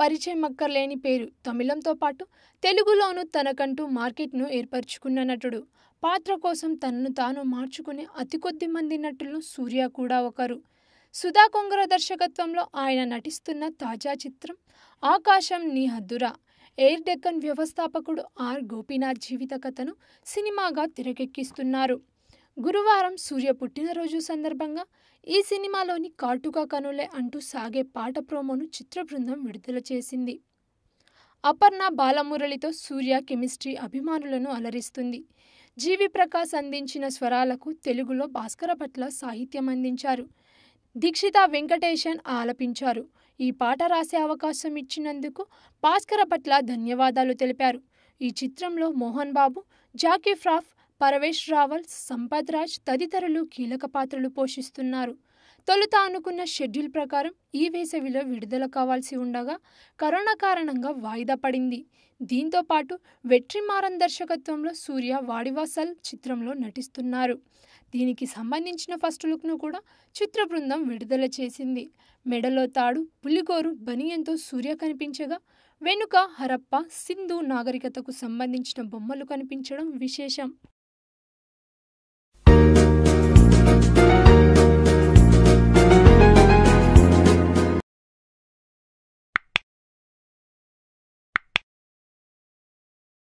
పరిచయం అక్కర్లేని పేరు. తమిళంతో పాటు తెలుగులోనూ తనకంటూ మార్కెట్ను ఏర్పరచుకున్న నటుడు. పాత్ర కోసం తనను తాను మార్చుకునే అతి కొద్ది మంది నటుల్లో సూర్య కూడా ఒకరు. సుధా కొంగర దర్శకత్వంలో ఆయన నటిస్తున్న తాజా చిత్రం ఆకాశం నీ హద్దురా. ఎయిర్ డెక్కన్ వ్యవస్థాపకుడు ఆర్ గోపీనాథ్ జీవిత కథను సినిమాగా తెరకెక్కిస్తున్నారు. గురువారం సూర్య పుట్టినరోజు సందర్భంగా ఈ సినిమాలోని కాటుక కనులే అంటూ సాగే పాట ప్రోమోను చిత్ర బృందం విడుదల చేసింది. అపర్ణ బాలమురళితో సూర్య కెమిస్ట్రీ అభిమానులను అలరిస్తుంది. జీవి ప్రకాష్ అందించిన స్వరాలకు తెలుగులో భాస్కర పట్ల సాహిత్యం అందించారు. దీక్షిత వెంకటేశన్ ఆలపించారు. ఈ పాట రాసే అవకాశం ఇచ్చినందుకు భాస్కర పట్ల ధన్యవాదాలు తెలిపారు. ఈ చిత్రంలో మోహన్ బాబు జాకీ ఫ్రాఫ్ పరవేష్ రావల్ సంపత్ రాజ్ తదితరులు కీలక పాత్రలు పోషిస్తున్నారు. తొలుత అనుకున్న షెడ్యూల్ ప్రకారం ఈ వేసవిలో విడుదల కావాల్సి ఉండగా కరోనా కారణంగా వాయిదా పడింది. దీంతో పాటు వెట్రిమారన్ దర్శకత్వంలో సూర్య వాడివాసల్ చిత్రంలో నటిస్తున్నారు. దీనికి సంబంధించిన ఫస్ట్ లుక్ను కూడా చిత్ర బృందం విడుదల చేసింది. మెడలో తాడు పులిగోరు బనియంతో సూర్య కనిపించగా వెనుక హరప్ప సింధు నాగరికతకు సంబంధించిన బొమ్మలు కనిపించడం విశేషం.